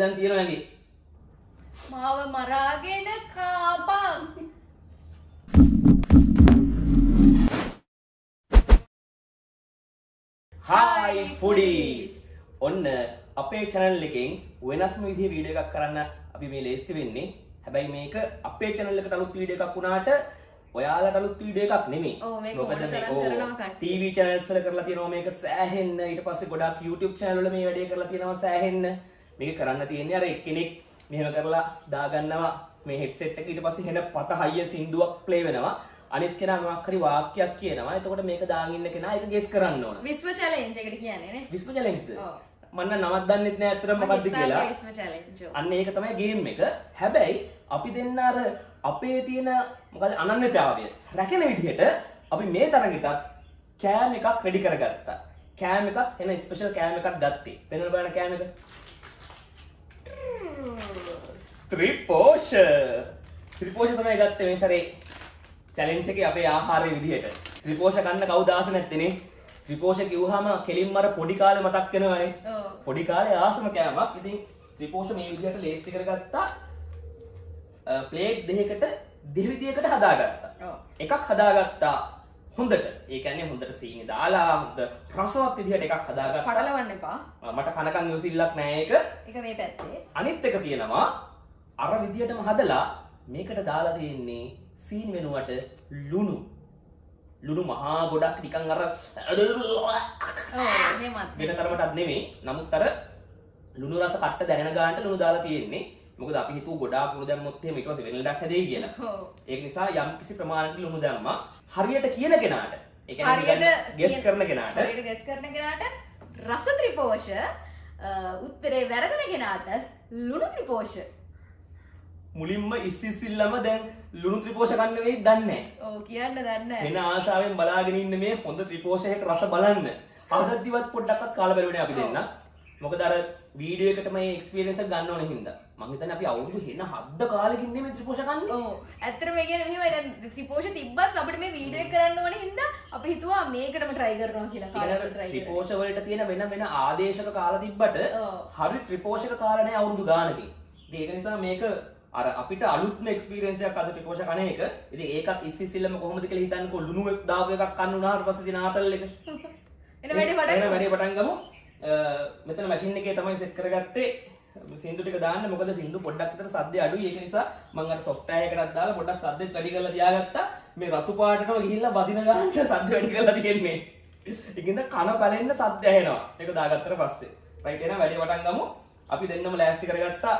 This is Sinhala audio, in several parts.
දැන් තියෙනවා ඇඟේ මාව මරාගෙන කාපන්. හායි ෆුඩීස් ඔන්න අපේ චැනල් එකෙන් වෙනස්ම විදිහ වීඩියෝ එකක් කරන්න අපි මේ ලේස්ති වෙන්නේ. හැබැයි මේක අපේ චැනල් එකට අලුත් වීඩියෝ එකක් වුණාට ඔයාලට අලුත් වීඩියෝ එකක් නෙමෙයි. මොකද මේ-. TV channels වල කරලා තියෙනවා මේක සෑහෙන්න. ඊට පස්සේ ගොඩාක් YouTube channel වල මේ වැඩේ කරලා තියෙනවා සෑහෙන්න මේක කරන්න තියෙන්නේ අර එක්කෙනෙක් මෙහෙම කරලා දාගන්නවා. මේ හෙඩ්සෙට් එක ඊට පස්සේ හෙන පත හයිය සින්දුවක් ප්ලේ වෙනවා. අනිත් කෙනා මොකක් හරි වාක්‍යයක් කියනවා. එතකොට මේක දාගෙන ඉන්න කෙනා ඒක ගෙස් කරන්න ඕන. විශ්ව චැලෙන්ජ් එකට කියන්නේ නේ. විශ්ව චැලෙන්ජ්ද. මන්න නමත් දන්නෙත් නෑ අතර මොකක්ද කියලා. අන්න ඒක තමයි ගේම් එක. හැබැයි අපි දෙන්න අර අපේ තියෙන මොකද අනන්‍යතාවය රැකෙන විදිහට අපි මේ තරගෙටත් කෑම් එකක් රෙඩි කරගත්තා. කෑම් එකක් එන ස්පෙෂල් කෑම් එකක් ගත්තේ. පෙනල් බලන කෑම එක ත්‍රිපෝෂ. ත්‍රිපෝෂ තමයි ගත්තේ මේ සැරේ චැලෙන්ජ් එකේ අපේ ආහාරයේ විදිහට. ත්‍රිපෝෂ කන්න කවුද ආස නැත්තේනේ ත්‍රිපෝෂ කිව්වහම කෙලින්ම අර පොඩි කාලේ මතක් වෙනවනේ. ඔව්. පොඩි කාලේ ආසම කෑමක්. ඉතින් ත්‍රිපෝෂ මේ විදිහට ලේස්ති කරගත්තා. ප්ලේට් දෙකකට දෙවිදියකට හදාගත්තා. ඔව්. එකක් හදාගත්තා හොඳට. ඒකන්නේ හොඳට සීනි දාලා හොඳ රසවත් විදිහට එකක් හදාගත්තා. පටලවන්න එපා. මට කනකන් ඉවසිල්ලක් නෑ ඒක. එක මේ පැත්තේ. අනිත් එක තියෙනවා අර විදිහටම හදලා මේකට දාලා තියෙන්නේ සීන් වෙනුවට ලුණු. ලුණු මහා ගොඩක් නිකන් අර වෙන තරමටත් නෙමෙයි. නමුත් අර ලුණු රස කට්ට දැනෙන ගානට ලුණු දාලා තියෙන්නේ. මොකද අපි හිතුව ගොඩාක් ලුණු දැම්මොත් එහෙම ඊට පස්සේ වෙනලඩක් හැදෙයි කියලා. ඒක නිසා යම් කිසි ප්‍රමාණයකට ලුණු දැම්මා හරියට කියන කෙනාට ඒ හරියට ගෙස් කරන කෙනාට. හරියට ගෙස් කරන කෙනාට රස ත්‍රිපෝෂ උත්තරේ වැරදෙන කෙනාට ලුණු ත්‍රිපෝෂ මුලින්ම ඉස්සිසිල්ලම දැන් ලුණු ත්‍රිපෝෂ ගන්න වෙයි දන්නේ. ඕ කියන්න දන්න. වෙන ආසාවෙන් බලාගෙන ඉන්න මේ හොඳ ත්‍රිපෝෂයක රස බලන්න. අදත්තිවත් පොඩ්ඩක්වත් කාලා බැලුවනේ අපි දෙන්න. මොකද අර වීඩියෝ එකටම මේ එක්ස්පීරියන්ස් එක ගන්න ඕනේ හින්දා. මං හිතන්නේ අපි අවුරුදු හෙන හද්ද කාලෙකින් නෙමෙයි ත්‍රිපෝෂ කන්නේ ඕ ඇත්තටම ඒ කියන්නේ මෙහෙමයි. දැන් ත්‍රිපෝෂ තිබ්බත් අපිට මේ වීඩියෝ එක කරන්න ඕනේ හින්දා අපි හිතුවා මේකටම try කරනවා කියලා කාලෙකට try කරා. ත්‍රිපෝෂ වලට තියෙන වෙන වෙන ආදේශක කාලා තිබ්බට ඔව්. හරි ත්‍රිපෝෂක කාලා නැහැ අවුරුදු ගානකින්. ඒක නිසා මේක අර අපිට අලුත්ම එක්ස්පීරියන්ස් එකක් අද ත්‍රිපෝෂ කණ එක. ඉතින් ඒකත් ඉස්සිසිල්ලම කොහොමද කියලා හිතන්නකෝ. ලුණු එක් දාපු එකක් කන්න උනාට පස්සේ දින ආතල් එක. එන වැඩේ එන පටන් වැඩේ පටන් ගමු. මෙතන මැෂින් එකේ තමයි සෙට් කරගත්තේ. සින්දු ටික දාන්න. මොකද සින්දු පොඩ්ඩක් විතර සද්දේ අඩුයි. ඒක නිසා මම අර සොෆ්ට්වෙයාර් එකකට දාලා පොඩ්ඩක් සද්දෙත් වැඩි කරලා තියාගත්තා. මේ රතු පාටටම ගිහිල්ලා බදින ගානට සද්ද වැඩි කරලා තියෙන්නේ. ඒකින්ද කන පැලෙන්න සද්ද ඇහෙනවා. ඒක දාගත්තට පස්සේ. රයිට් එහෙනම් වැඩේ පටන් ගමු. අපි දෙන්නම ලෑස්ති කරගත්තා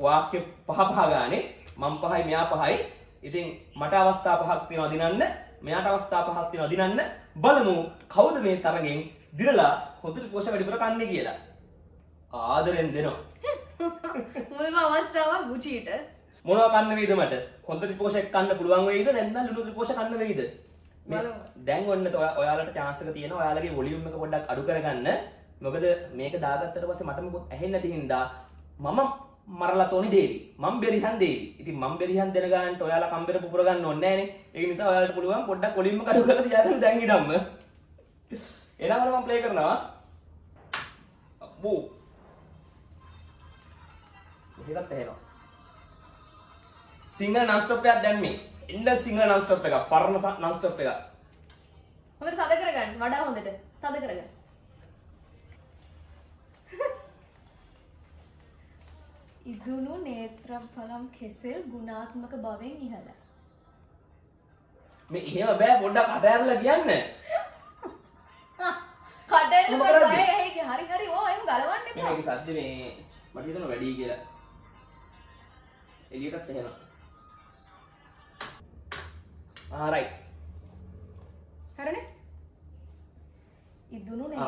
වාක්‍ය පහ පහ ගානේ මම පහයි මෙයා පහයි. ඉතින් මට අවස්ථා පහක් තියෙනවා දිනන්න. මෙයාට අවස්ථා පහක් තියෙනවා දිනන්න. බලමු කවුද මේ තරගෙන් දිනලා හොඳට පෝෂ වැඩිපුර කන්නේ කියලා. ආදරෙන් දෙනවා. මුල්ම අවස්ථාව බුචීට මොනවා කන්න වේද මට? හොඳ ත්‍රිපෝෂයක් කන්න පුළුවන් වෙයිද? නැත්නම් ලුණු ත්‍රිපෝෂ කන්න වෙයිද. දැන් ඔන්න ඔයා- ඔයාලට chance එක තියෙනවා. ඔයාලගේ වොලියුම් එක පොඩ්ඩක් අඩු කරගන්න. මොකද මේක දාගත්තට පස්සේ මට මොකොත් ඇහෙන්නේ නැති හින්දා මම මරලා තෝනි දේවි. මම බෙරිහන් දේවි. ඉතින් මම බෙරිහන් දෙන ගානට ඔයාලා කම්බර පුපුර ගන්න ඕනේ නැහනේ. ඒ නිසා ඔයාලට පුළුවන් පොඩ්ඩක් වොලියුම් එක අඩු කරලා තියාගන්න දැන් ඉඳන්ම. එනවල මම ප්ලේ කරනවා? අබ්බෝ. මෙහෙකත් ඇහෙනවා. සිංහල නන්ස්ටොප් එකක් දැම්මේ එන්න සිංහල නන්ස්ටොප් එක පරණ නන්ස්ටොප් එක හොඳට තද කරගන්න. වඩා හොඳට තද කරගන්න. ඉදුණු නේත්‍ර පලම් කෙසෙල් ගුණාත්මක බවෙන් ඉහළ. මේ එහෙම බෑ පොඩ්ඩක් අතෑරලා කියන්න. කටෙල් මොකද කරන්නේ? හරි හරි ඕ එම ගලවන්න එපා. මේකේ සද්ද මේ මට හිතෙනවා වැඩි කියලා. එළියටත් එහෙම ආ රයිට් හරනේ. ඉදුණු. නේ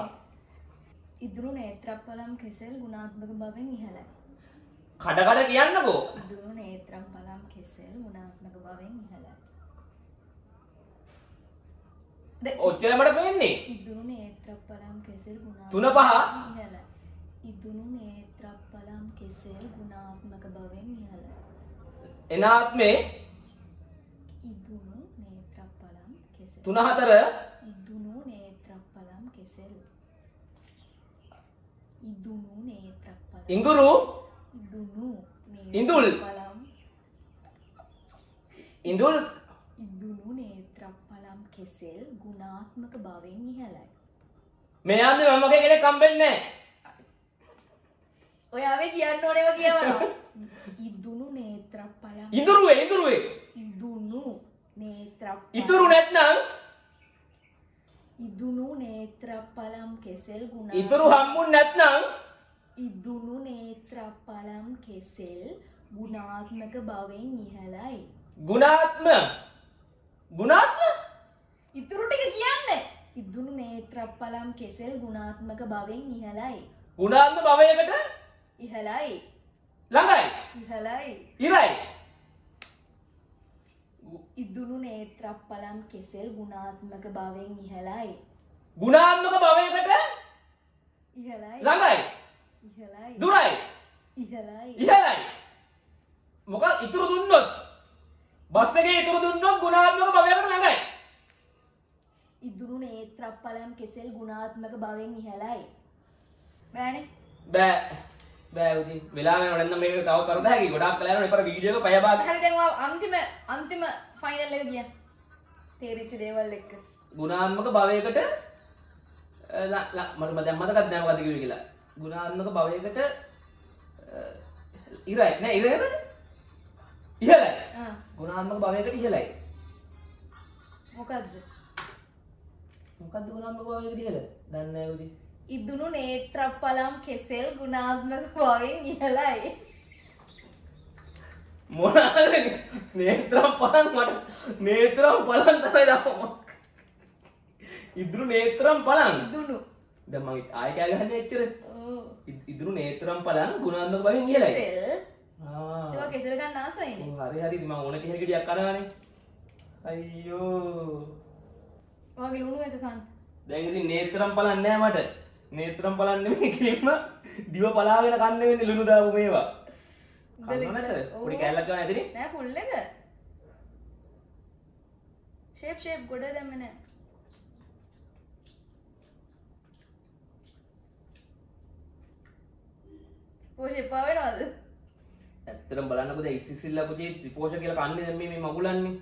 ඉදුණු නේත්‍රප්පලම් කෙසෙල් ගුණාත්මක බවෙන් ඉහළයි කඩ කඩ කියන්නකෝ ඉදුණු නේත්‍රම් පලම් කෙසෙල් ගුණාත්මක බවෙන් ඉහළයි ද- ඔච්චර මට පේන්නේ? ඉදුණු නේත්‍රප්පලම් කෙසෙල් ගුණාත්මක තුන පහ. ඉහළයි ඉදුණු නේත්‍රප්පලම් කෙසෙල් ගුණාත්මක බවෙන් ඉහළයි එනාත්මේ? ඉදුණු නේත්‍රප්පලම් කෙසෙල්. තුන හතර? ඉදුණු නේත්‍රප්පලම් කෙසෙල්. ඉදුණු නේත්‍රප්පලම් ඉංගුරු ඉදුණු ඉඳුල්. ඉඳුල්. ඉදුණු නේත්‍රප්පලම් කෙසෙල් ගුණාත්මක බවෙන් ඉහලයි මෙයාම මමගේ කෙන කම්පෙන්නේ ඔයාවේ කියන්න ඕනෙව කියවනවා. ඉදුණු නේත්‍රප්පලම් ඉඳුරුවේ ඉඳුරුවේ. ඉදුණු නේත්‍රප් ඉතුරු නැත්නම්? ඉදුණු නේත්‍රප්පලම් කෙසෙල් ගුණ ඉතුරු හම්බුන් නැත්නම්? ඉදුණු නේත්‍රප්පලම් කෙසෙල් ගුණාත්මක බවෙන් ඉහලයි ගුණාත්ම? ගුණාත්ම? ඉතුරු ටික කියන්න. ඉදුණු නේත්‍රප්පලම් කෙසෙල් ගුණාත්මක බවෙන් ඉහලයි ගුණාත්ම භවයකට? ඉහලයි ළඟයි. ඉහලයි ඉරයි. ඉදුණු නේත්‍රප්පලම් කෙසෙල් ගුණාත්මක බවෙන් ඉහලයි ගුණාත්මක භවයකට? ඉහලයි ළඟයි. ඉහලයි දුරයි ඉහලයි ඉහලයි මොක ඉතුරු දුන්නොත්? බස් එකේ ඉතුරු දුන්නොත් ගුණාත්මක භවයකට ළඟයි. ඉදුණු නේත්‍රප්පලම් කෙසෙල් ගුණාත්මක බවෙන් ඉහලයි බෑනේ. බෑ. බෑ උදි. වෙලාම වන්න මේක තව කරද හැකි ගොඩක් කලන එපර වීඩියෝක පැය භාග හරි දැන් ඔයා අන්තිම අන්තිම ෆයිනල් එක ගියා. තේරිච්ච දේවල් එක්ක. ගුණාත්මක භවයකට මට දැන් මතකත් නෑ මොකද කිව්වේ කියලා. ගුණාත්මක භවයකට ඉරයි. නෑ ඉරේද? ඉහලයි ආ. ගුණාත්මක භවයකට ඉහලයි මොකද්ද? මොකද්ද ගුණාත්මක භවයකට ඉහල දන්නේ නෑ උදි ඉදුණු නේත්‍රප්පලම් කෙසෙල් ගුණාත්මක බවෙන් ඉහලයි මොනාද නේත්‍රම් පලන් මට නේත්‍රම් පලන් තමයි දම ඉදුරු නේත්‍රම් පලන් ඉදුණු දම ආයකෑ ගහන්න එච්චර. ඉ- ඉදුරු නේත්‍රම් පලන් ගුණාත්මක භවයෙන් ඉහලයි කෙසෙල්. ගන්න ආසයිනේ. ඔව්, හරි හරි. ම ඕන කෙහෙකටියක් කරවානේ අයියෝ. ඔයාගේ ලුණු එක කන්න. දැන් ඉතින් නේත්‍රම් පලන් නෑ මට. නේත්‍රම් පලන් නෙමෙයි කිරීම දිව පලාගෙන කන්න වෙන්නේ ලුණු දාපු මේවා. පොඩි කැල්ලක් ගන්න ඇතිනේ. නෑ ෆුල් එක. ෂේප් ෂේප් ගොඩ දැම්ම නෑ පෝෂ එපා වෙනවද ඇත්තටම බලන්නකො දැන් ඉස්සිසිල්ලා පුචේ ත්‍රිපෝෂ කියලා කන්නේ දැන් මේ මේ මගුලන්නේ.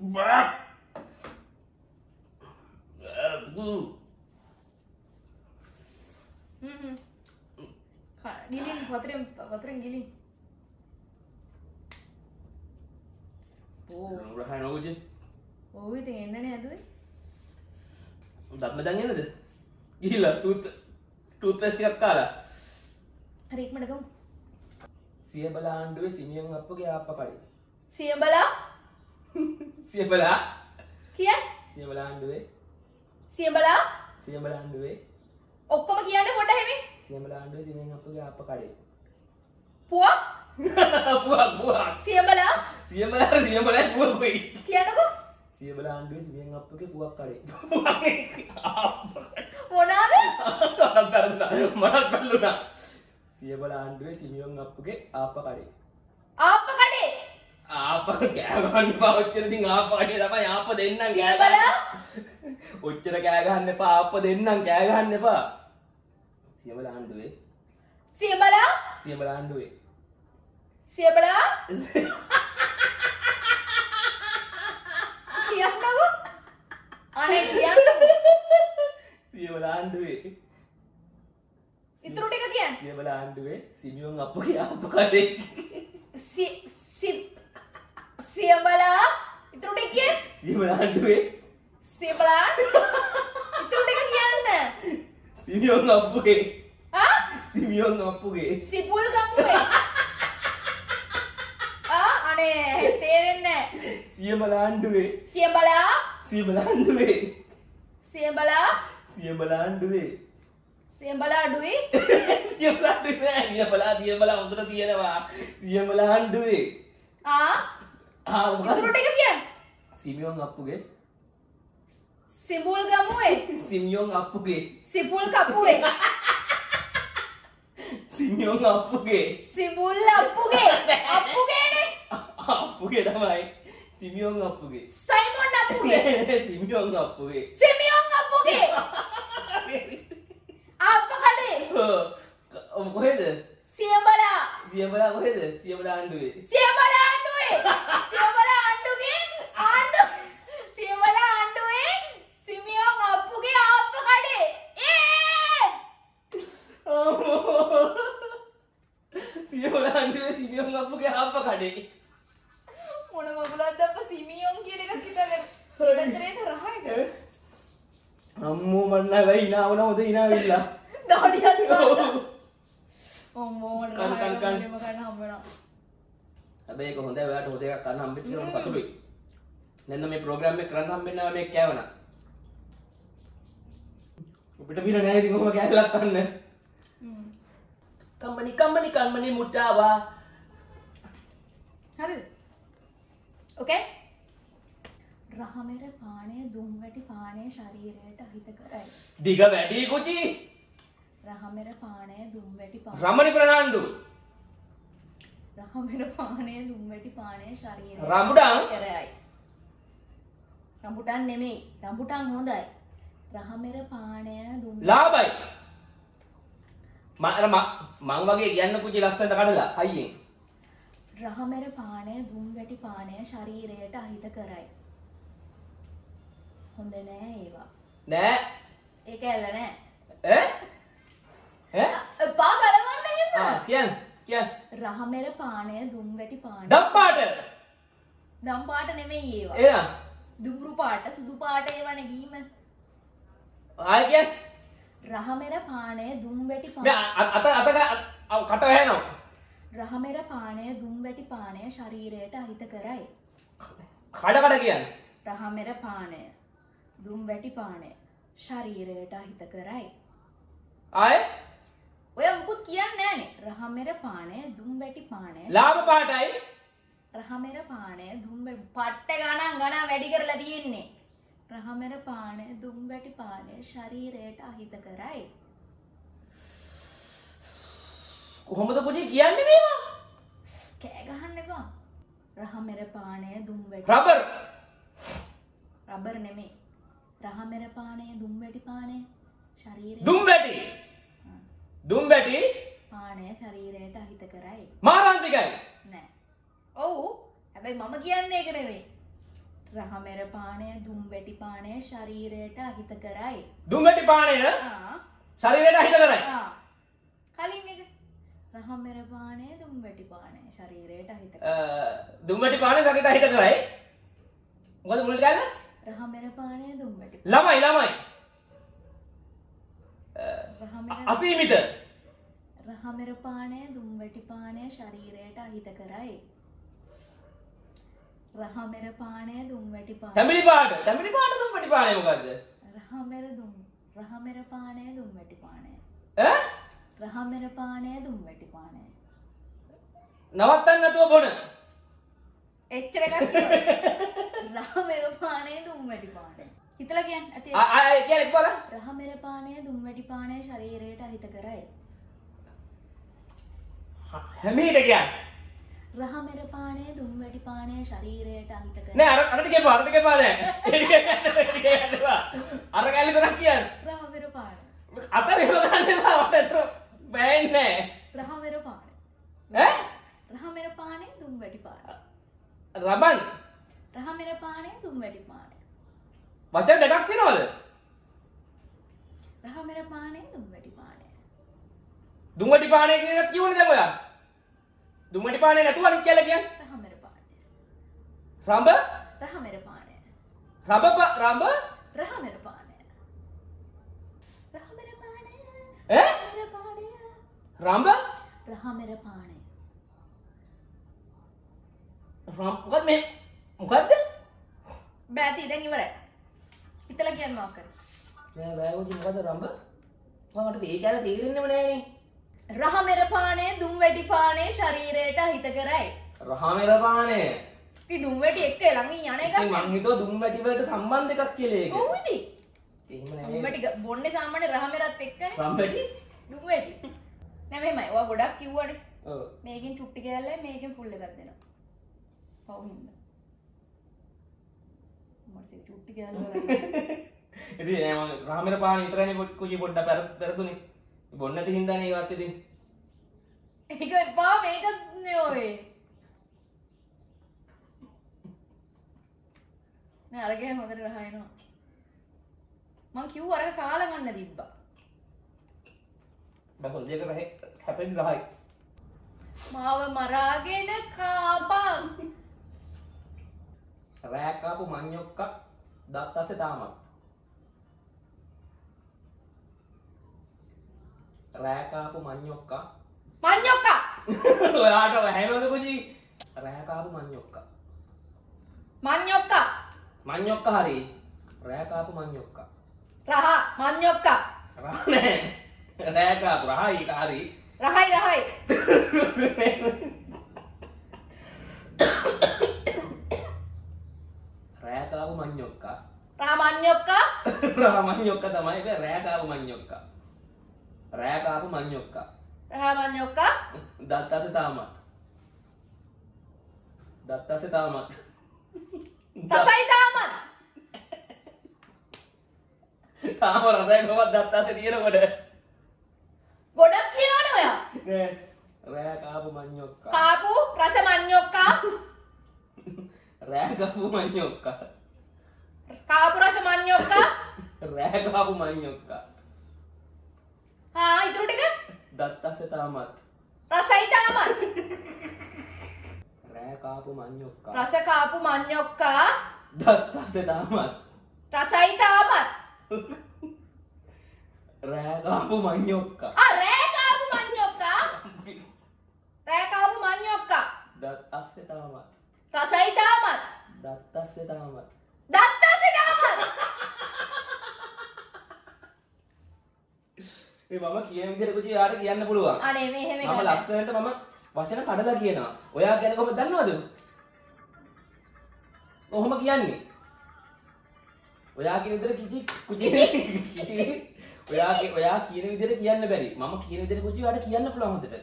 බා හ්ම් හ්ම්. ක- ගිලින් වතුරෙන් වතුරෙන් ගිලින්. ඕ රහන ඔවුජ ඔව් ඉතින් එන්නනේ හැදුවේ දත්ම දැන් එනද ගිහිල්ලා ටූත් ටූත් පේස්ට් එකක් කාලා. හරි ඉක්මනට ගමු. සිය බලා ආණ්ඩුවේ සිමියන් අප්පගේ ආප්ප කඩේ. සියඹලා සිය බලා? කියන්න සිය බලා ආණ්ඩුවේ. සියඹලා සිය බලා ආණ්ඩුවේ. ඔක්කොම කියන්න පොඩ හෙමි සිය බලා ආණ්ඩුවේ සිමියන් අප්පගේ ආප්ප කඩේ. පුවක් පුවක් පුවක් සියඹලා සිය බලා සිය බලා පුවක් කොයි කියන්නකෝ සිය බලා ආණ්ඩුවේ සිමියන් අප්පගේ පුවක් කඩේ. මොනාද? මටත් පැරලුනා සිය බලා ආණ්ඩුවේ සිමියන් අප්පගේ ආප්ප කඩේ. ආප්ප කඩේ? ආප කෑගන්න පවච්චර තින් ආපාටිය තමයි ආප දෙන්නම් සියඹලා ඔච්චර කෑගහන්න එපා. ආප දෙන්නම් කෑගහන්න එපා. සියබල ආණ්ඩුවේ. සියඹලා සියබල ආණ්ඩුවේ. සියඹලා කියන්නකෝ අනේ කියන්නකෝ සියබල ආණ්ඩුවේ ඉතුරු ටික කියන්න සියබල ආණ්ඩුවේ සිමියොන් අපගේ ආප කඩේ. සි- සි- සියඹලා ඉතුරු ටික කියන්න. සියබල ආණ්ඩුවේ. සියඹලා ඉතුරු ටික කියන්න. සිමියොන් අපගේ ආ? සිමියොන් අපගේ සිපුල් ගම්මුවේ ආ අනේ තේරෙන්නේ නැහැ. සියබල ආණ්ඩුවේ. සියඹලා? සියබල ආණ්ඩුවේ. සියඹලා? සියබල ආණ්ඩුවේ සියඹලා අඩුයි. සියබල සියබල හොඳට තියෙනවා. සියබල ආණ්ඩුවේ ආ? ආ මොකක්ද? ඉතුරු ටික කියන්න. සිමියොන් අප්පුගේ. සිඹුල් ගමුවේ. සිමියොන් අප්පුගේ. සිපුල් කපුවේ. සිමියොන් අප්පුගේ. සිඹුල් අප්පුගේ. අප්පුගේනේ අප්පුගේ තමයි. සිමියෝන් අප්පුගේ. සයිමොන් අප්පුගේ. සිමියෝන් අප්පුගේ. සෙමියොන් අප්පුගේ අප්ප කඩේ කොහෙද සියඹලා. සියබලා කොහෙද? සියබලා ආණ්ඩුවේ. සියඹලා ආණ්ඩුවේ. සියඹලා ආණ්ඩුගේ ආණ්ඩු සියඹලා ආණ්ඩුවේ සිමියොන් අප්පුගේ ආප්ප කඩේ ඒ සියබලා ආණ්ඩුවේ සිමියෝන් අප්පුගේ ආප්ප කඩේ මොන මගුලක්ද අප්ප සිමියොන් කියන එකක් හිතන්නේ ඉවතරේද රහයක අම්මෝ මන්න වෙයි ඉනාවන හොද ඉනාවිල්ලා දාඩියක් ඔම්මෝ කන්, කන්, කන්. රහයක කන්න හම්බෙනවා හැබැයි ඒක හොඳයි ඔයාලට හොඳ එකක් ගන්න හම්බෙච්ච එක මම සතුටුයි. නැන්න මේ ප්‍රෝග්‍රෑම් එක කරන්න හම්බෙන්න මේ කෑවන අපිට පිට නෑ ඉතින් කොහොම කෑල්ලක් කන්න හ්ම්. කම්මනි කම්මනි කම්මනි මුට්ටාවා. හරිද? ඕකේ රහමෙර පානය දුම් වැටි පානය ශරීරයට අහිත කරයි. දිග වැඩි කුචි. රහමෙර පානය දුම් වැටි පානය. රමණි ප්‍රනාණ්ඩු රහමෙර පානය දුම් වැටි පානය ශරීරයට රඹුටන්? කරයි. රඹුටන් නෙමෙයි රඹුටන් හොඳයි. රහමෙර පානය දුම් ලාබයි මං වගේ කියන්න කුචි ලස්සට කඩලා හයියෙන්. රහමෙර පානය දුම් වැටි පානය ශරීරයට අහිත කරයි හොඳ නෑ ඒවා. නෑ? ඒක ඇල්ල නෑ. ඈ? පා ගලවන්න එහෙම. කියන්න කියන්න. රහමෙර පානය දුම් වැටි පානය. දම්පාට දම් පාට නෙමෙයි ඒවා. එයා? දුඹුරු පාට සුදු පාට ඒවන ගීම. ආය කියන්න. රහමෙර පානය දුම් වැටි අත අත අත කට වැහෙනවා. රහමෙර පානය දුම් වැටි පානය ශරීරයට අහිත කරයි කඩ කඩ කියන්න. රහමෙර පානය දුම් වැටි පානය ශරීරයට අහිත කරයි. ආය ඔය මුකුත් කියන්න නෑනේ රහමෙර පානය දුම් වැටි පානය. ලාභ පාටයි? රහමෙර පානය දුම් පට්ට ගණන් ගණන් වැඩි කරලා තියෙන්නේ. රහමෙර පානය දුම් වැටි පානය ශරීරයට අහිත කරයි. කොහොමද කුචි කියන්නේ මේවා? කෑ ගහන්න එපා. රහමෙර පානය දුම් වැටි රබර්. රබර් නෙමේ රහමෙර පානය දුම් වැටි පානය ශරීරය දුම් වැටි දුම් වැටි පානය ශරීරයට අහිත කරයි. මාරාන්තිකයි. නෑ. ඔවු. හැබැයි මම කියන්නේ එක නෙවෙයි රහමෙර පානය දුම් වැටි පානය ශරීරයට අහිත කරයි. දුම් වැටි පානය ශරීරයට අහිත කරයි. කලින් එක. රහමෙර පානය දුම් වැටි පානය ශරීරයට අහිත අ, දුම් වැටි පානය ශරීරයට අහිත කරයි. මොකද මුලට ගන්න රහමෙර පානය දුම් වැටි ළමයි ළමයි. අසීමිත. රහමෙර පානය දුම් වැටි පානය ශරීරයට අහිත කරයි. රහමෙර පානය දුම් වැටි පානය. තැමිලි පාට. තැමිලි පාට දුම් වැටි පානය මොකද්ද? රහමෙර දුම් රහමෙර පානය දුම් වැටි පානය. ඈ? රහමෙර පානය දුම් වැටි පානය. නවත්තන්න නැතුව බොන එච්චර එකක්. රහමෙර පානය දුම් වැටි පානය. හිතලා කියන්න. ඇති ආ ආ කියන්නේ බලන්න රහමෙර පානය දුම් වැටි පානය ශරීරයට අහිත කරයි. හැමීට කියන්න? රහමෙර පානය දුම් වැටි පානය ශරීරයට අහිත කරයි. නෑ අර අරට කියපුවා අරට කියපුවා දැන් අර කැලේ තරක් කියන්න. රහමෙර පානය. අත මෙහෙම ගන්න එපා මට බෑන්නේ රහමෙර පානය. ඈ? රහමෙර පානය දුම් වැටි පානය රබන් රහමෙර පානය දුම් වැටි පානය. වචන දෙකක් තියෙනවද? රහමෙර පානය දුම් වැටි පානය. දුම්වැටි පානය කියන එකක් කියවනේ දැන් ඔයා. දුම්වැටි පානය නැතුව අනිත් කියලා කියන්නේ? රහමෙර පානය. රඹ? රහමෙර පානය. රබ රඹ? රහමෙර පානය. රහමෙර පානය. ඈ? රඹ? රහමෙර පානය රම් මොකද මේ මොකද්ද? බෑති දැන් ඉවරයි. හිතලා කියන්න මොකක්ද නෑ බෑගෝජි මොකද රඹ මට ඒ කැල තේරෙන්නෙම නෑනේ. රහමෙර පානය දුම් වැටි පානය ශරීරයට අහිත කරයි. රහමෙර පානය ඉතින් දුම් වැටි එක්ක ළඟින් යන එක මං හිතුවා දුම්වැටි වලට සම්බන්ධ එකක් කියලා ඒක. ඔව් ඉතින් එහෙම දුම් නෑ. වැටි ග- බොන්නේ සාමාන්‍ය රහමෙරත් එක්කනේ. රම්වැටි? දුම් වැටි නෑ මෙහෙමයි. ඔයා ගොඩක් කිව්වනේ. ඔව්. මේකෙන් චුට්ටි කෑල්ලයි මේකෙන් ෆුල් එකක් දෙනවා ඔව් හින්දා චුට්ටි ගාල ඉති රාමර පාන විතරන පොට් කුචි පොඩ්ඩ පැර පැරතුනේ බොන්න ඇති හින්දන ඒවත්තිති ඒක එපා මේකත් ඔය. අරගේ හොඳට රහයනවා මං කිව් අරක කාලගන්න තිබ්බා. බැහොල්දක රහ හැපැදි සහයි මාව මරාගෙන කාපං රෑකාපු මංයොක්ක දත්තස තාමත්. රෑකාපු මංයොක්කා. මං්ඥොක්කා ඔයාට හැනොද කුචි රෑකාපු මංයොක්ක. මං්ඥොක්කා මංයොක්ක හරි. රෑකාපු මංයොක්ක. රහ මං්ඥොක්කා රානෑ රෑකාපු රහයි හරි. රහයි රහයි රෑකාපු මංයොක්කා රාමං්ඥොක්කා රාමංයොක්ක තමයි එක රෑකාපු මංයොක්ක රෑකාපු මංයොක්ක රහමං්ඥොක්කා දත්තස තාමත්. දත්තස තාමත්. රසයි තාමත්. තාම රසයකොමත් දත්තස තියෙනකොට. ගොඩක් කියනවන ඔයා. නෑ, රෑකාපු මංයොක්ක කාපු රස මං්ඥොක්කා රෑකාපු මංයොක්ක කාපු රස මං්ඥොක්කා රෑකාපු මංයොක්ක හා ඉතුරටික දත්තස තාමත්. රසයි තාමත් රෑකාපු මංයොක්ක රස කාපු මං්ඥොක්කා දත්තස තාමත්. රසයි තාමත් රෑකාපු මංයොක්ක ආ, රෑ කාපු මං්ඥොක්කා රෑ කාපු මං්ඥොක්කා දත්තස්ස තාමත්. රසයි තාමත් දත්තස්ස තාමත්. දත්තස තාමත් ඒ මම කියන විදිහට කුචි යාට කියන්න පුළුවන්. අනේ මේ එහෙම මම එකක් ලස්සනට මම වචන කඩලා කියනවා. ඔයා ගැන කොහොමද දන්නවද? කොහොම කියන්නේ. ඔයා කියන විදිහට කිචි කුචි කිචි ඔයා ඔයා කියන විදිහට කියන්න බැරි. මම කියන විදිහට කුචි යාට කියන්න පුළුවන් හොඳට.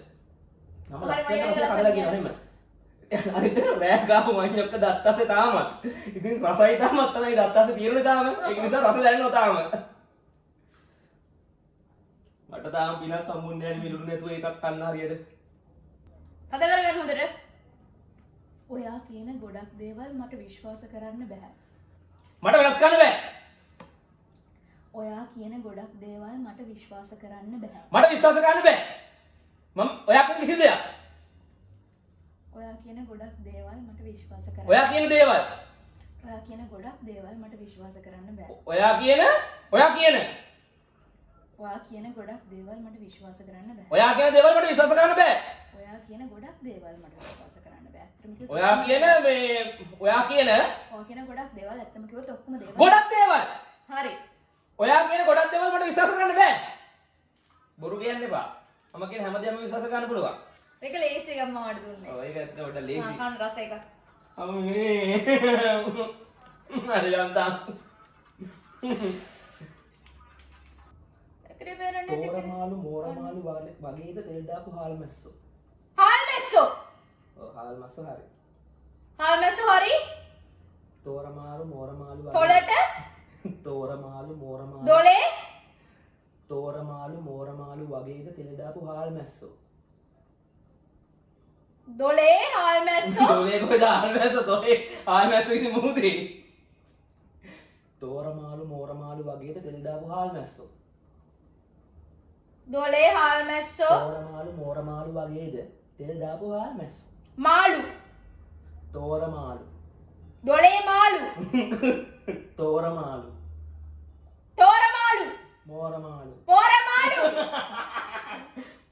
මම ලස්සනට මම වචන කඩලා කියනවා නෙමෙයි අනිත් රෑ ගාපු මඤ්ඤොක්ක දත්තසේ තාමත් ඉතින් රසයි තාමත් තමයි දත්තසේ තියෙන්නේ තාම. ඒක නිසා රස දැනෙනවා තාම මට තාම පිනක් හම්බුන්නේ නැහැ මිලුරු නැතුව එකක් කන්න හරියට. කත කරගන්න හොඳට. ඔයා කියන ගොඩක් දේවල් මට විශ්වාස කරන්න බෑ. මට වෙනස් කරන්න බෑ. ඔයා කියන ගොඩක් දේවල් මට විශ්වාස කරන්න බෑ. මට විශ්වාස කරන්න බෑ. මම ඔයා කියන කිසි දෙයක්. ඔයා කියන ගොඩක් දේවල් මට විශ්වාස කරන්න ඔයා කියන දේවල්. ඔයා කියන ගොඩක් දේවල් මට විශ්වාස කරන්න බෑ. ඔයා කියන ඔයා කියන ඔයා කියන ගොඩක් දේවල් මට විශ්වාස කරන්න බෑ. ඔයා කියන දේවල් මට විශ්වාස කරන්න බෑ. ඔයා කියන ගොඩක් දේවල් මට විශ්වාස කරන්න බෑ. ඔයා කියන මේ ඔයා කියන ඔයා කියන ගොඩක් දේවල් ඇත්තම කිව්වොත් ඔක්කොම දේවල්. ගොඩක් දේවල්. හරි. ඔයා කියන ගොඩක් දේවල් මට විශ්වාස කරන්න බෑ. බොරු කියන්න එපා. මම කියන හැමදේම විශ්වාස කරන්න පුළුවන්. ඒක ලේසි එකක් මම වට දුන්නේ. ඔය ඒක ඇත්තට පොඩ්ඩක් ලේසි. ආ, කන්න රස එකක්. අම්මේ. අර යන්තම්. එකේ තෝරමාලු මෝරමාලු වගේ- වගේද තෙල් දාපු හාල් මැස්සෝ? හාල් මැස්සෝ? හාල් මැස්සෝ හරි. හාල් මැස්සෝ හරි? තෝරමාලු මෝරමාලු පොලට තෝරමාලු මෝරමාලු දොලේ? තෝරමාලු මෝරමාලු වගේද තෙල් දාපු හාල් මැස්සෝ? දොලේ හාල් මැස්සෝ? දොලේ කොහෙද හාල් මැස්සෝ? දොලේ හාල් මැස්සෝ ඉන්නේ මුහුදේ. තෝරමාලු මෝරමාලු වගේද තෙල් දාපු හාල් මැස්සෝ දොලේ හාල් මැස්සෝ. තෝරමාලු මෝරමාලු වගේද තෙල් දාපු හාල් මැස්සෝ. මාළු. තෝරමාලු දොලේ මාළු. තෝරමාලු තෝරමාළු. මෝරමාලු පෝරමාළු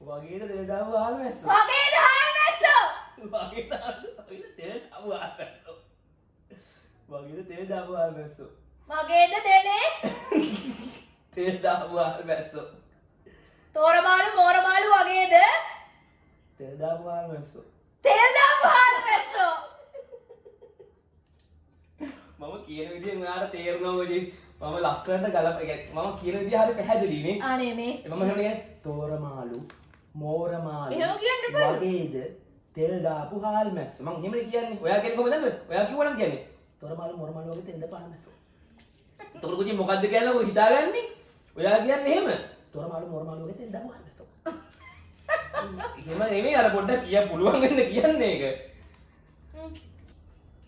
වගේද තෙල් දාපු හාල් මැස්සෝ? වගේද හාල් මැස්සෝ? වගේ තෙල් දාපු හාල් මැස්සෝ? වගේද තෙල් දාපු හාල් මැස්සෝ? වගේද දෙලේ තෙල් දාපු හාල් මැස්සෝ තෝරමාළු මෝරමාළු වගේද? තෙල් දාපු හාල් මැස්සෝ. තෙල් දාපු හාල් මැස්සෝ. මම කියන විදිහ ඔයාලට තේරෙනවා ඔය මම ලස්සනට ගලප මම කියන විදිහ හරි පැහැදිලිනේ අනේ මේ. මම කියන්නේ තෝරමාලු මෝරමාලු. වගේද තෙල් දාපු හාල් මැස්සෝ. මම එහෙමනේ කියන්නේ? ඔයා කියන්නේ කොහොමද ඔයා කිව්වනම් කියන්නේ. තෝරමාලු මෝරමාලු වගේ තෙල් දාපු හාල් මැස්සෝ. තොර කුචි මොකක්ද කියන්න ඔය හිතාගන්නේ? ඔයා කියන්න එහෙම තොර මාළු මොර මාළු වගේ තෙල් දාපුවා එහෙම නෙමෙයි අර පොඩ්ඩක් කිය පුළුවන් වෙන්න කියන්නේ ඒක.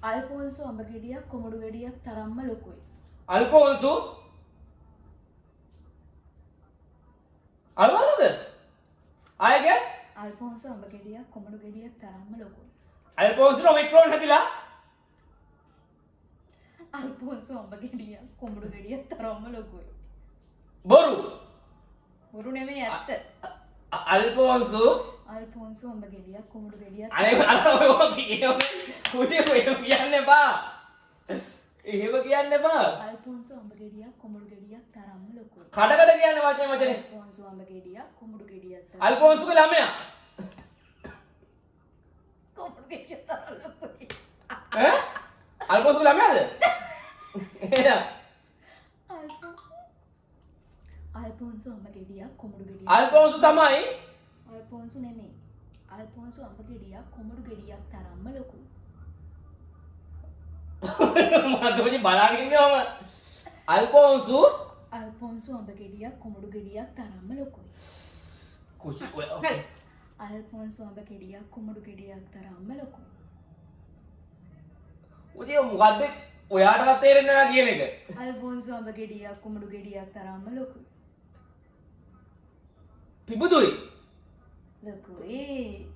අල්පෝන්සු අඹ ගෙඩියක් කොමඩු ගෙඩියක් තරම්ම ලොකුයි. අල්පෝන්සු? අල්වාදද ආයක? අල්පෝන්සු අඹ ගෙඩියක් කොමඩු ගෙඩියක් තරම්ම ලොකුයි. අල්පෝන්සු ඔමික්‍රෝන් හැතිලා අල්පෝන්සු අඹ ගෙඩියක් කොමඩු ගෙඩියක් තරම්ම ලොකුයි. බොරු බොරු නෙමේ ඇත්ත. අල්පෝන්සු අල්පෝන්සු අඹ ගෙඩියක් කොමඩු ගෙඩියක් අනේ පුතිය එහෙම කියන්න එපා එහෙම කියන්න එපා අල්පෝන්සු අඹ ගෙඩියක් කොමඩු ගෙඩියක් තරම්ම ලොකුයි. කඩකට කියන්න වචන වචනේ අල්පෝන්සු අඹ ගෙඩියක් කොමඩු ගෙඩියක් අල්පෝන්සුගේ ළමයා කොමඩු ගෙඩියක් තරම් ලොකුයි. ඈ? අල්පෝන්සුගේ ළමයාද එහෙනම් අල්පෝන්සු අඹ ගෙඩියක් කොමඩු ගෙඩියක් අල්පෝන්සු තමයි අල්පෝන්සු නෙමේ. අල්පෝන්සු අඹ ගෙඩියක් කොමඩු ගෙඩියක් තරම්ම ලොකුයි. මතපචි බලාගන්නවම අල්පෝන්සු අල්පෝන්සු අඹ ගෙඩියක් කොමඩු ගෙඩියක් තරම්ම ලොකුයි. අල්පෝන්සු අඹ ගෙඩියක් කොමඩු ගෙඩියක් තරම්ම ලොකුයි. උදේ මොකද්ද ඔයාටවත් තේරෙන්නේ නැහැ කියන එක අල්පෝන්සු අඹ ගෙඩියක් කොමඩු ගෙඩියක් තරම්ම ලොකුයි. පිබුදුයි ලොකුයි.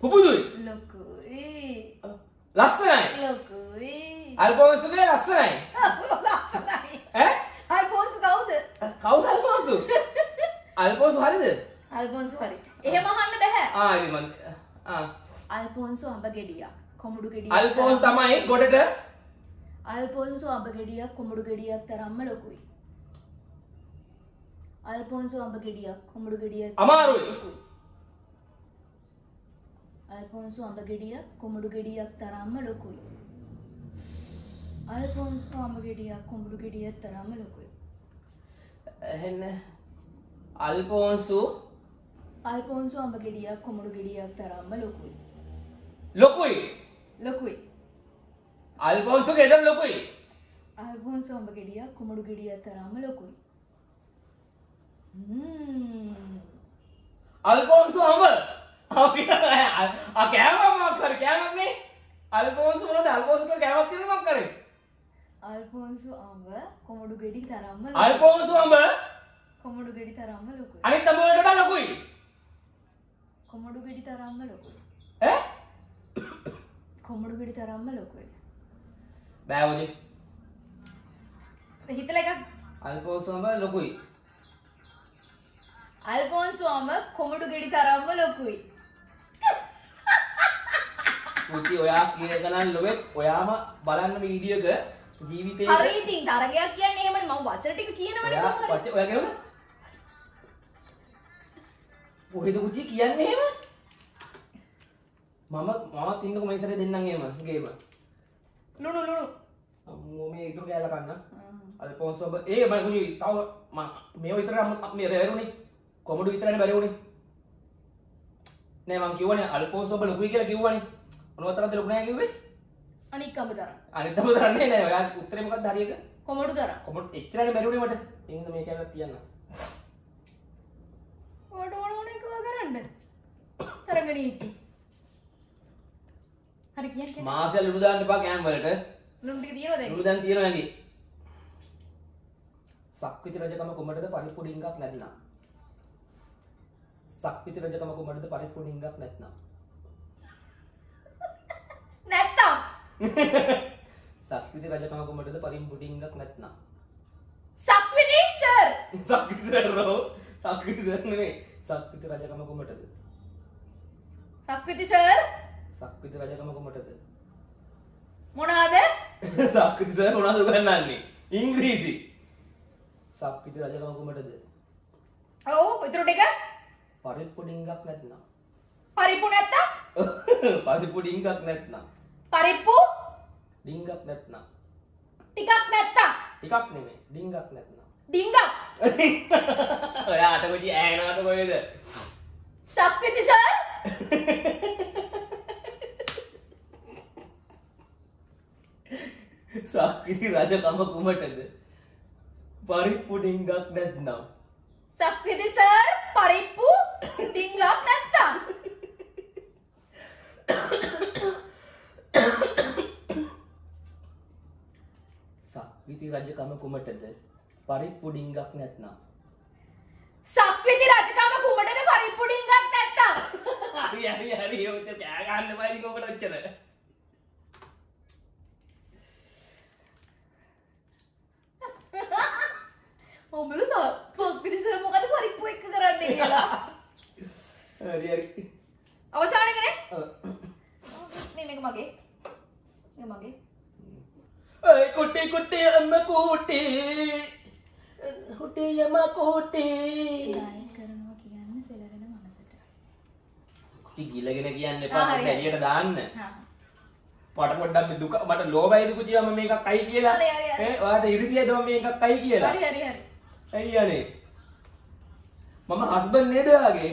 පුබුදුයි ලොකුයි. ලස්සනයි ලොකුයි. අල්පෝන්සුගේ ලස්සනයි ලස්සනයි. ඈ අල්පෝන්සු කවුද? කවුද අල්පෝන්සු අල්පෝන්සු හරිද අල්පෝන්සු හරි. එහෙම අහන්න බෑ. ආ ආ අල්පෝන්සු අඹ ගෙඩියක් කොමඩු ගෙඩියක් අල්පෝන්සු තමයි ගොඩට අල්පොන්සු අඹ ගෙඩියක් කොමඩු ගෙඩියක් තරම්ම ලොකුයි. අල්පොන්සු අඹ ගෙඩියක් කොමඩු ගෙඩියක් අමාරුයි. අල්පොන්සු අඹ ගෙඩියක් කොමඩු ගෙඩියක් තරම්ම ලොකුයි. අල්පොන්සු අඹ ගෙඩියක් කොමඩු ගෙඩියක් තරම්ම ලොකුයි. එහෙන්න අල්පෝන්සු අල්පොන්සු අඹ ගෙඩියක් කොමඩු ගෙඩියක් තරම්ම ලොකුයි. ලොකුයි ලොකුයි. අල්පෝන්සුගේ එදම් ලොකුයි අල්පොන්සු අඹ ගෙඩියක් කොමඩු ගෙඩියක් තරම්ම ලොකුයි. අල්පෝන්සු අඹ කෑමක් කර කෑමක්නේ අල්පෝන්සු මොනද අල්පෝන්සුක කෑමක් තිරමක් කර? අල්පොන්සු අඹ කොමඩු ගෙඩි තරම්ම. අල්පෝන්සු අඹ? කොමඩු ගෙඩි තරම්ම ලොකුයි. අනිත් අඹවලට ලොකුයි. කොමඩු ගෙඩි තරම්ම ලොකුයි. කොමඩු ගෙඩි තරම්ම ලොකුයි. බෑවජි හිතල එකක්. අල්පෝන්සු අඹ ලොකුයි අල්පොන්සු අඹ කොමඩු ගෙඩි තරම්ම ලොකුයි. මුති ඔයා කියන ගණන් ලොවෙත් ඔයාම බලන්න වීඩියක ජීවිතේ හරි ඉතින් තරගයක් කියන්නේ එහෙමනේ මම වචන ටික කියනවනේ කොහොමද? ඔයා කියනද කොහෙද කුචි කියන්නේ එහෙම මම මමත් ඉන්නකො මේ සැරේ දෙන්නම් එහෙම ගේම ලුණු ලුණු. අම්මෝ මේ ඉතුරු කෑල්ල කන්න ආ. අල්පෝන්සු ඔබ ඒ මම තව මම මේ විතර මේ බැරුනේ කොමඩු විතරනේ බැරුනේ නෑ මං කිව්වනේ අල්පෝන්සු ඔබ ලොකුයි කියලා කිව්වනේ මොනවතරම්ද ලොකු නෑ කිව්වේ අනික් අඹ තරම්. අනිත්තම දන්නේ නෑ ඔයා උත්තරේ මොකක්ද හරියක කොමඩු තරම්. කොමඩ් එච්චරනේ බැරුනේ මට ඉන්න මේ කෑල්ලක් තියන්න ඔයාට ඕන ඕන එක කරන්න. තරග නීති. හරි කියන්න. මාසය ලුණු දාන්න එපා කෑම් වලට ලුණු ටික තියෙනවද? ලුණු දැන් තියෙනවා ඇඟේ සක්විති රජකම කුමටද පරිප්පු ඩිංගක් නැත්නම් සක්විති රජකම කුමටද පරිප්පු ඩිංගක් නැත්නම්? නැත්තම්. සක්විති රජකම කුමටද පරිප්පු ඩිංගක් නැත්නම්? සක්විති සර්. සක්විති රජරෝ සක්විති සර් නෙමෙයි. සක්විති රජකම කුමටද සක්විති සර් සක්විති රජකම කුමටද මොනවාද? සක්විති සර් මොනවද උගන්වන්නේ? ඉංග්‍රීසි. සක්විති රජකම කුමටද ඔව් ඉතුරු ටික පරිප්පු ඩිංගක් නැත්නම්? පරිප්පු නැත්තම්? පරිප්පු ඩිංගක් නැත්නම්? පරිප්පු? ඩිංගක් නැත්නම්? ටිකක් නැත්තම්? ටිකක් නෙමෙයි ඩිංගක් නැත්නම්. ඩිංගක්? ඔයාට කොචි ඈනවාද කොහෙද? සක්විති සර් සක්විති රජකම කුමටද? පරිප්පු ඩිංගක් නැත්නම් සක්විති සර් පරිප්පු ඩිංගක් නැත්තම්? සක්විති රජකම කුමටද? පරිප්පු ඩිංගක් නැත්නම්? සක්විති රජකම කුමටද? පරිප්පු ඩිංගක් නැත්තම්? හරි හරි හරි. ඔත කෑගන්න පයිලි කොකට ඔච්චර ඔබල සක්විති සර් මොකද පරිප්පු එක්ක කරන්නේ කියලා හරි හරි අවසානකනේ ඔව්. මේ මේක මගේ මේක මගේ අයි කුටි කුටි අම්ම කූටි කුටි යම කූටි ඩයට් කරනවා කියන්නේ සෙලවෙන මනසට කුටි ගිලගෙන කියන්න එපා. එළියට දාන්න. මට පොඩ්ඩක් දුක මට ලෝභයි දුක කියම මේකක් අයි කියලා. ඔයාට ඉරිසියද මම මේකක් අයි කියලා. හරි හරි හරි. ඇයි අනේ? මම හස්බන්ඩ් නේද ඔයාගේ?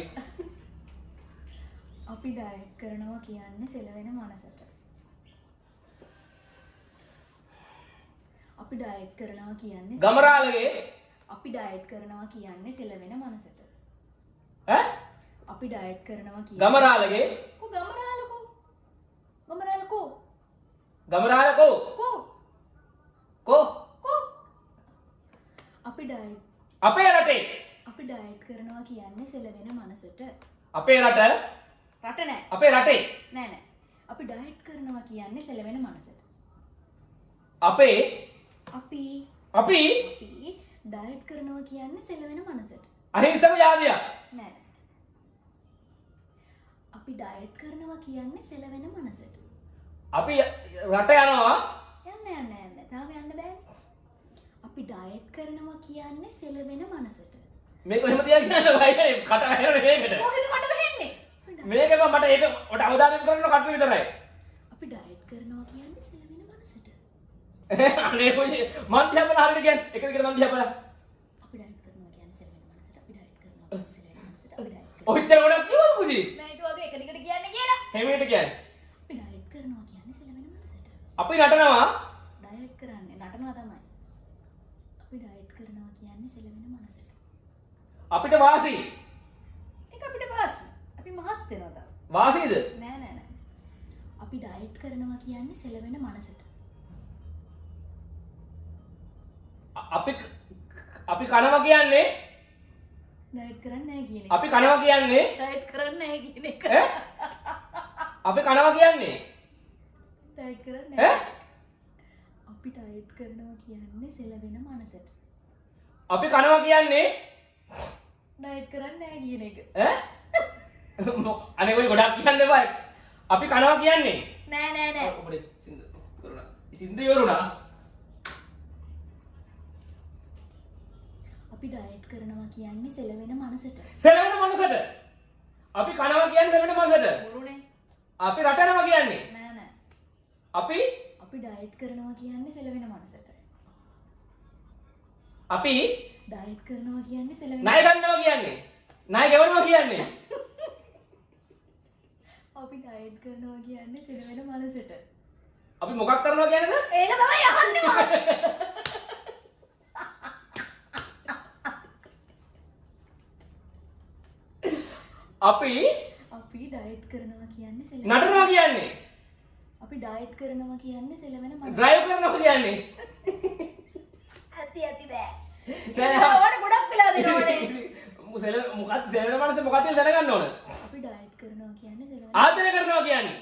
අපි ඩයට් කරනවා කියන්නේ සෙලවෙන මනසට. අපි ඩයට් කරනවා කියන්නේ ගමරාලගේ? අපි ඩයට් කරනවා කියන්නේ සෙලවෙන මනසට. ඈ අපි ඩයට් කරනවා කියන්නේ ගමරාලගේ? ගමරාලකෝ? ගමරාලකෝ? ගමරාලකෝ? කෝ? කෝ? කෝ? අපි ඩයට් අපේ රටේ? අපි ඩයට් කරනවා කියන්නේ සෙලවෙන මනසට. අපේ රට? රට නෑ. අපේ රටේ? නෑ නෑ. අපි ඩයට් කරනවා කියන්නේ සෙලවෙන මනසට. අපේ? අපි අපි? ඩයට් කරනවා කියන්නේ සෙලවෙන මනසට. අහිංසක ජාතියක්. නෑ. අපි ඩයට් කරනවා කියන්නේ සෙලවෙන මනසට. අපි රට යනවා? යන්න යන්න යන්න. තාම යන්න බෑ අපි ඩයට් කරනවා කියන්නේ සෙලවෙන මනසට. මේක එහෙම තියා කියන්න බෑ කට හැරෙන මේකට. මොකද කට වෙන්නේ මේක මට ඒක ඔට අවධානය කරන්න කට විතරයි. අපි ඩයට් කරනවා කියන්නේ සෙලවෙන මනසට. අනේ කොයි මන් දිහා බලලා හරියට කියන්න. එක දිගට මන් දිහා බලලා අපි ඩයට් කරනවා කියන්නේ සෙලවෙන මනසට. අපි ඩයට් කරනවා කියන්නේ සෙලවෙන මනසට. අපි ඩයට් ඔච්චර ගොඩක් කිව්වද පුතී කරනවා මම ඒක වගේ එක දිගට කියන්නේ කියලා හෙමීට කියන්නේ? අපි ඩයට් කරනවා කියන්නේ සෙලවෙන මනසට. අපි නටනවා? ඩයට් කරන්නේ නටනවා තමයි. අපි ඩයට් කරනවා කියන්නේ සෙලවෙන මනසට. අපිට වාසි? ඒක අපිට වාසි. අපි මහත් වෙනවා තව වාසීද? නෑ නෑ නෑ. අපි ඩයට් කරනවා කියන්නේ සෙලවෙන මනසට. අපි අපි කනවා කියන්නේ ඩයට් කරන්නේ නැහැ කියන එක. අපි කනවා කියන්නේ? ඩයට් කරන්නේ නැහැ කියන එක. ඈ? අපි කනවා කියන්නේ? ඩයට් කරන්නේ ඈ? නැහැ. අපි ඩයට් කරනවා කියන්නේ සෙලවෙන මනසට. අපි කනවා කියන්නේ? ඩයට් කරන්නේ නැහැ කියන එක. ඈ? අනේ ඔය ගොඩක් කියන්න එපා. අපි කනවා කියන්නේ? නෑ නෑ නෑ. ඔබට සින්දු ඉවරුණා. සින්දු ඉවරුණා අපි ඩයට් කරනවා කියන්නේ සෙලවෙන මනසට. සෙලවෙන මනසට. අපි කනවා කියන්නේ සෙලවෙන මනසට. බොරුනේ. අපි රටනවා කියන්නේ. නෑ නෑ. අපි? අපි ඩයට් කරනවා කියන්නේ සෙලවෙන මනසට. අපි? ඩයට් කරනවා කියන්නේ සෙලවෙන ණය ගන්නවා කියන්නේ. ණය ගෙවනවා කියන්නේ. අපි ඩයට් කරනවා කියන්නේ සෙලවෙන මනසට. අපි මොකක් කරනවා කියන්නේද ඒක තමයි අහන්නේ මම. අපි අපි ඩයට් කරනවා කියන්නේ නටනවා කියන්නේ. අපි ඩයට් කරනවා කියන්නේ සෙලවෙන මනසට ඩ්‍රයිව් කරනවා කියන්නේ. ඇති ඇති බෑ. ඕන ගොඩක් වෙලා දෙනවනේ සෙල මොකක්ද සෙලවෙන මනස මොකක්ද කියලා දැනගන්න ඕන. අපි ඩයට් කරනවා කියන්නේ සෙලවෙන ආදරය කරනවා කියන්නේ.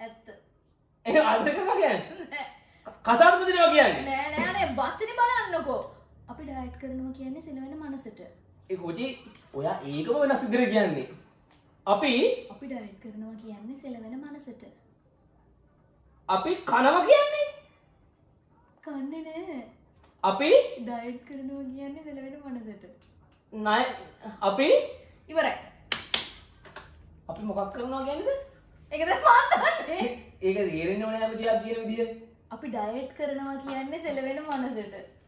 ඇත්ත. එහෙනම් ආදරය කරනවා කියන්නේ? කසාද පුදිනවා කියන්නේ? නෑ නෑ නෑ. වචනේ බලන්නකෝ. අපි ඩයට් කරනවා කියන්නේ සෙලවෙන මනසට. ඒ කොචි ඔයා ඒකම වෙනස් විදිහට කියන්නේ. අපි අපි ඩයට් කරනවා කියන්නේ සෙලවෙන මනසට. අපි කනවා කියන්නේ? කන්නේ නෑ. අපි ඩයට් කරනවා කියන්නේ සෙලවෙන මනසට. ණය අපි ඉවරයි. අපි මොකක් කරනවා කියන්නේද? ඒක තමයි මාතන්නේ ඒක තේරෙන්න ඕනේ තියා කියන විදිහ. අපි ඩයට් කරනවා කියන්නේ සෙලවෙන මනසට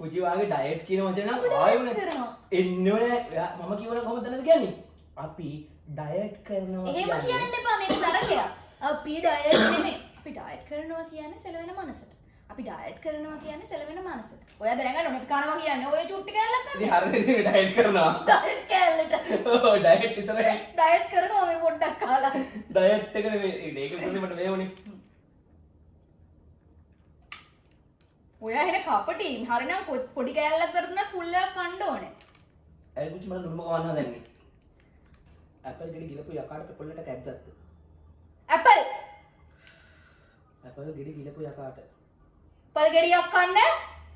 කුචි වාගේ ඩයට් කියන වචන අපි ආයෙම diet කරනවා. එන්න ඕනේ එයා- මම කියවන කොහොමද දැනද කියන්නේ? අපි ඩයට් කරනවා එහෙම කියන්නේ. එපා මේක තරගයක් අපි ඩයට් නෙමෙයි. අපි ඩයට් කරනවා කියන්නේ සෙලවෙන මනසට. අපි ඩයට් කරනවා කියන්නේ සෙලවෙන මනස ඔය දැනගන්න නොත් කනවා කියන්නේ. ඔය චුට්ටි කැල්ලක් ඉතින් හරියට ඩයට් කරනවා? ඩයට් කැල්ලට ඩයට් ඉතරයි ඩයට් කරනවා ඔය පොඩ්ඩක් කාලා. ඩයට් එක නෙමෙයි. ඒක විතරයි මට මේ වුනේ ඔය හෙන කපටි හරිනම් කො- පොඩි කෑල්ලක් කරන ෆුල්ලයක් කණ්ඩ ඕනේ. ඇයි පුංචි මට දුන්නම කවන්න හදන්නේ ඇපල් ගෙඩි ගිලපු යකාට පෙපොල්ලට කැජ්ජත්ද ඇපල් ඇපල් ගෙඩි ගිලපු යකාට. පල් ගෙඩියක් කන්න?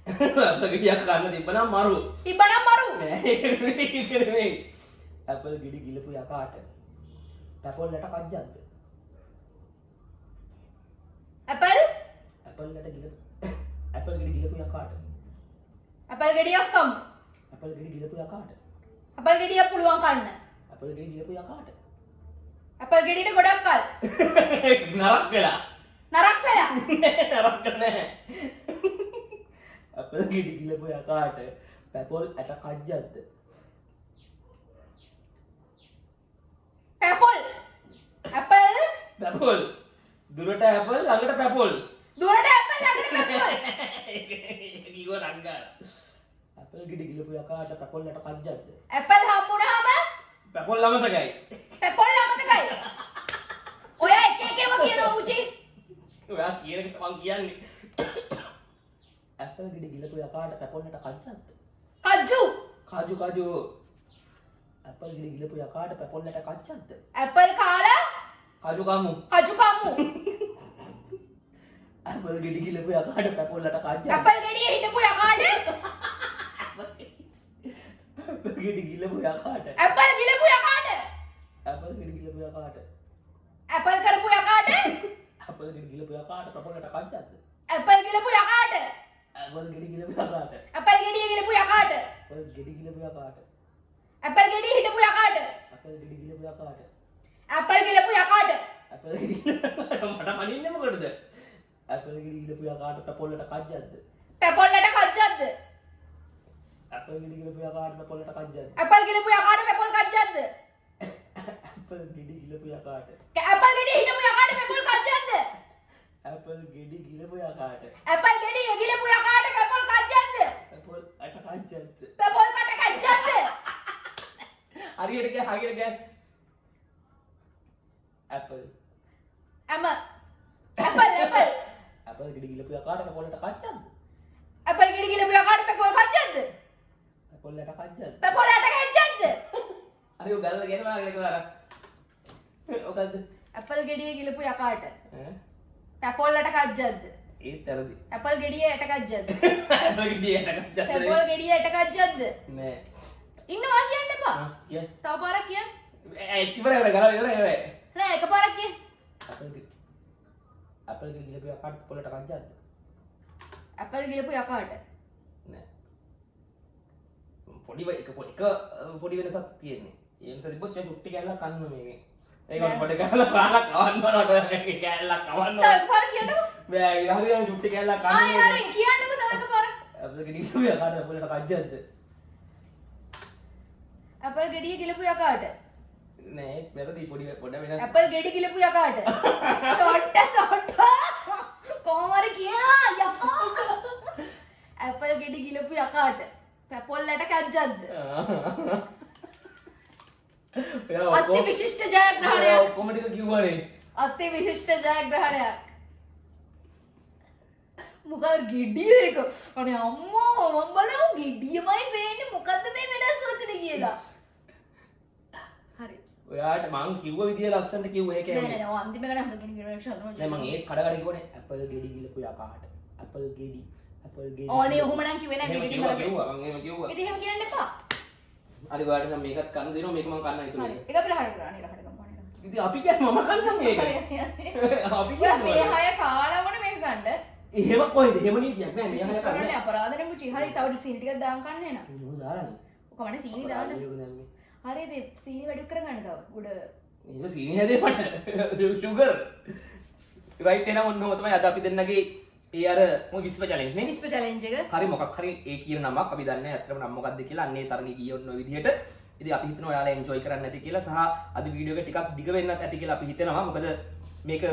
ඇපල් ගෙඩියක් කන්න තිබ්බනම් මරු. තිබනම් මරු. නෑ. ඇපල් ගෙඩි ගිලපු යකාට. පැපොල්ලට කජ්ජත්ද ඇපල් ඇපල්ලට ගිලපු ඇපල් ගෙඩි ගිලපු යකාට ඇපල් ගෙඩියක් කම් ඇපල් ගෙඩි ගිලපු යකාට ඇපල් ගෙඩියක් පුළුවන් කන්න ඇපල් ගෙඩි ගිලපු යකාට ඇපල් ගෙඩිට ගොඩක් කල් නරක් වෙලා නරක් වෙලා නරක් නෑ ඇපල් ගෙඩි ගිලපු යකාට පැපොල් ඇට කජ්ජත්ද පැපොල් ඇපල් පැපොල් දුරට ඇපල් ළඟට පැපොල් දුරට කිව්ව රංගා ඇපල් ගෙඩි ගිලපු යකාට පැපොල්ලට කජ්ජත්ද ඇපල් හම්බුනහම පැපොල් අමතකයි පැපොල් අමතකයි ඔය එක එකම කියනවා පුචි ඔයා කියන මං කියන්නේ ඇපල් ගෙඩි ගිලපු යකාට පැපොල්ලට කජ්ජත්ද කජ්ජු කාජු කාජු ඇපල් ගෙඩි ගිලපු යකාට පැපොල්ලට කච්චත්ද ඇපල් කාලා? කාජු කමු. කජු කම්මු ඇපල් ගෙඩි ගිලපු යකාට පැපොල්ලට කච්ච ඇපල් ගෙඩිය හිටපු යකාට? ගෙඩි ගිලපු යකාට. ඇපල් ගිලපු යකාට? ඇපල් ගෙඩි ගිලපු යකාට. ඇපල් කරපු යකාට? ඇපල් ගෙඩි ගිලපු යකාට පැපොල්ලට කච්චත්ද ඇපල් ගිලපු යකාට? ඇපල් ගෙඩි ගිලපු යකාට. ඇපල් ගෙඩිය ගිලපු යකාට? ඇපල් ගෙඩි ගිලපු යකාට. ඇපල් ගෙඩිය හිටපු යකාට? ඇපල් ගෙඩි ගිලපු යකාට. ඇපල් ගිලපු යකාට? ඇපල් ගෙඩි මට මනින්න මොකටද ඇපල් ගෙඩි ගිලපු යකාට පැපොල්ලට කච්චත්ද පැපොල්ලට කච්චද්ද ඇපල් ගෙඩි ගිලපු යකාට පැපොල්ලට කච්චත්ද ඇපල් ගිලපු යකාට පැපොල් කච්චද්ද ඇපල් ගෙඩි ගිලපු යකාට ඇපල් ගෙඩිය හිටපු යකාට පැපොල් කච්චද්ද ඇපල් ගෙඩි ගිලපු යකාට ඇපල් ගෙඩිය ගිලපු යකාට පැපොල් කච්චද්ද පැපොල් අට කච්චත්ද පැපොල් කට කච්චද්ද හරියට කිය හරියට කිය ඇපල් ඇම ඇපල් ඇපල් ඇපල් ගෙඩි ගිලපු යකාට පැපොල්ලට කච්චත්ද ඇපල් ගෙඩි ගිලපු යකාට පැපොල් කච්චද්ද? පැපොල්ලට කච්චත්ද පැපොලට කච්චද්ද? හරි ඔය ගල්ල ගෙනවා අර කියලා ඔකද්ද ඇපල් ගෙඩිය ගිලපු යකාට ඈ? පැපොල්ලට කච්ජද්ද ඒත් වැරදි ඇපල් ගෙඩිය යට කච්ජද්ද ඇපල් ගෙඩි යට කච්චත්ද පැපොල් ගෙඩිය යට කච්ජද්ද නෑ. ඉන්නවා කියන්න එපා. කිය. තව පාරක් කියන්න ඒ ඉවර ඉවර ගල ඉවර ඉවර නෑ එක පාරක් කියන්න ඇපල් ගෙඩි ඇපල් ගෙඩි ගිලපු යකාට පැපොල්ලට කච්චත්ද ඇපල් ගිලපු යකාට නෑ. පොඩි එක පො- එක පොඩි වෙනසක් තියෙන්නේ. ඒ නිසා තිබ්බොත් ඒ චුට්ටි කැල්ලක් කන්න මේකේ ඒක නෑ. පොඩි කැල්ලක් පාලක් කවන්න ඕන. කැල්ලක් කවන්න තව ඕන. එක පාරක් කියන්නකෝ. බෑ හරි හරි චුට්ටි කැල්ලක් හරි කන්න හරි කියන්නකෝ තව එක පාරක් අපිට ගිනිස්සු යකාට අපලට කජ්ජද්ද ඇපල් ගෙඩිය ගිලපු යකාට නෑ වැරදි පොඩි පොඩ වෙනස්. ඇපල් ගෙඩි ගිලපු යකාට. තොට්ට තොට්ට. කොහොමරි කියනවා යකෝ. ඇපල් ගෙඩි ගිලපු යකාට. පැපොල්ලට කැජ්ජද්ද අති විශිෂ්ට ජයග්‍රහණයක්. ඔක්කොම ටික කිව්වනේ. අති විශිෂ්ට ජයග්‍රහණයක්. මොකද ගෙඩිය එක අනේ අම්මෝ මම බලව ගෙඩියමයි පේන්නේ මොකද්ද මේ වෙනස් වචන කියලා ඔයාට මං කිව්ව විදිය ලස්සනට කිව්ව ඒක මං ඒත් කඩ කඩ කිව්වනේ ඇපල් ගෙඩි ගිලපු යකාට ඇපල් ගෙඩි ඕනේ ඔහොම නම් කිව්වේ නෑ එහෙම මේ ගෙඩි කිව්වා බලන්න කිව්වා මං එහෙම කිව්වා. ඉතින් එහෙම කියන්න නම් මේකත් කන්න දෙනවා මේක මං කන්න ගමු ඉතින් අපි මම කන්නම් ඒක. අපි මේ හය කාලවන මේක ගන්න. එහෙම කොහෙද? එහෙම නීතියක් නෑ මේ හැම කරන්නේ. අපරාධනේ මුචි හරි තව සීනි ටිකක් දාන් කන්නේ නා කන්න දාරනේ ඔකමනේ සීනි දාන්න දැම්මේ හරි ඉතින් සීනි වැඩි කරගන්න තව උඩ ඒක සීනි හැදේ මට ෂුගර් රයිට් එන ඔන්න තමයි අද අපි දෙන්නගේ ඒ අර මොකද විස්ප චැලෙන්ජ් නේ විස්ප චැලෙන්ජ් එක හරි මොකක් හරි ඒ කියන නමක් අපි දන්නේ ඇත්තටම නම් මොකක්ද කියලා අන්නේ තරගේ ගියේ ඔන්න ඔය විදිහට ඉතින් අපි හිතනවා ඔයාලා එන්ජොයි කරන්න ඇති කියලා සහ අද වීඩියෝ එක ටිකක් දිග වෙන්නත් ඇති කියලා අපි හිතනවා මොකද මේක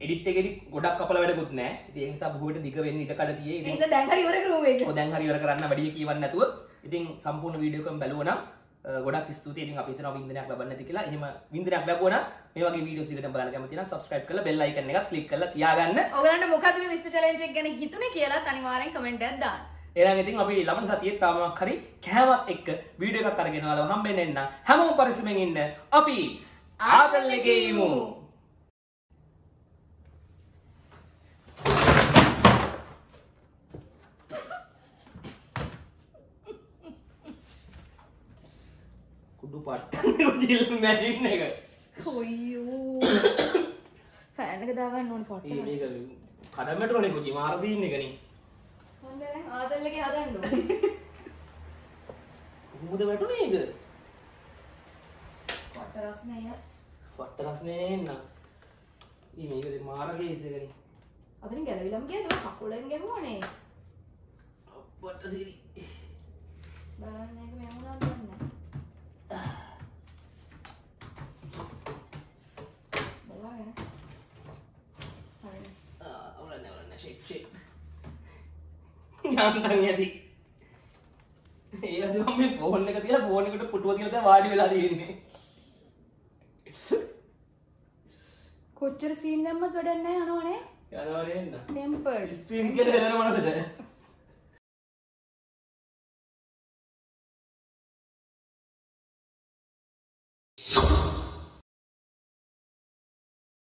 එඩිට් එකෙදි ගොඩක් කපල වැඩකුත් නෑ ඉතින් ඒ නිසා බොහෝට දිග වෙන්න ඉඩ කඩ තියෙයි ඉතින් දැන් හරි ඉවර කරුම එක ඔය දැන් හරි ඉවර කරන්න වැඩි කියවන්න නැතුව ඉතින් සම්පූර්ණ වීඩියෝ එකම බැලුවා නම් අ, ගොඩක් ස්තුතියි. ඉතින් අපි හිතනවා වින්දනයක් ලබන්න කියලා. එහෙම වින්දනයක් ලැබුවා නම් මේ වගේ වීඩියෝස් දිගටම බලන්න කැමති නම් subscribe කරලා bell icon එකත් click කරලා තියාගන්න. ඔයගලන්ට මොකද මේ විස්ප චැලෙන්ජ් එක ගැන හිතුනේ කියලා අනිවාර්යෙන් කමෙන්ට් එකක් දාන්න. එහෙනම් ඉතින් අපි ළමන සතියේ තාමක් හරි කෑමත් එක්ක වීඩියෝ එකක් අරගෙන ආවම හම්බෙන්න එන්න හැමෝම පරිස්සමෙන් ඉන්න අපි ආතල් එකේ ඉමු කුඩු පට්ටන්නේ ජිල් මැෂින් එක. කොයියෝ ෆෑන් එක දාගන්න ඕන මේක කඩමට ඕනේ කුචි. මාර සීන් එකනේ. හොඳ දැන් ආදල් එකේ හදන්න කොහොමද වැටුනේ ඒක? පොට්ට රස්නේ පට්ට රස්නේ එන්න. ඊ මේක මාර කේස් එකනේ. අදින් ගැලවිලම් ගියද? ඔය කකුලෙන් ගැහුවනේ. පට්ට සිරි බලන්න එක යන්තන් ඇති ඒස මේ ෆෝන් එක තියලා ෆෝන් එකට පුටුව දැන් වාඩි වෙලා තියෙන්නේ. කොච්චර ස්ක්‍රීන් දැම්මත් වැඩක් නැහැ යනවනේ යනවා නේන්න ටෙම්පර්ඩ් ස්ක්‍රීන් එකට දෙරන මනසට